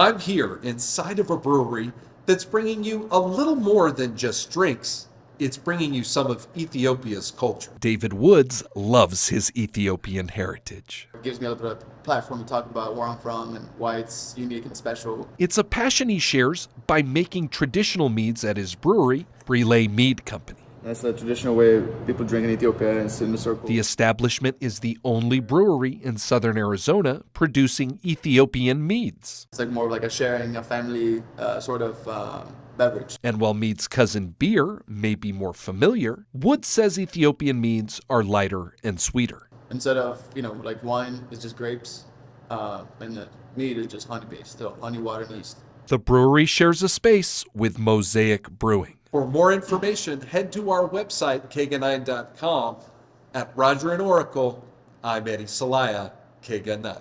I'm here inside of a brewery that's bringing you a little more than just drinks. It's bringing you some of Ethiopia's culture. David Woods loves his Ethiopian heritage. It gives me a little bit of platform to talk about where I'm from and why it's unique and special. It's a passion he shares by making traditional meads at his brewery, Brille Mead Company. That's the traditional way people drink in Ethiopia and sit in a circle. The establishment is the only brewery in southern Arizona producing Ethiopian meads. It's like more of like a sharing, a family uh, sort of uh, beverage. And while mead's cousin beer may be more familiar, Wood says Ethiopian meads are lighter and sweeter. Instead of, you know, like wine is just grapes, uh, and the mead is just honey based, so honey, water, and yeast. The brewery shares a space with Mosaic Brewing. For more information, head to our website, kgun9.com. At Roger and Oracle, I'm Eddie Salaya, 9.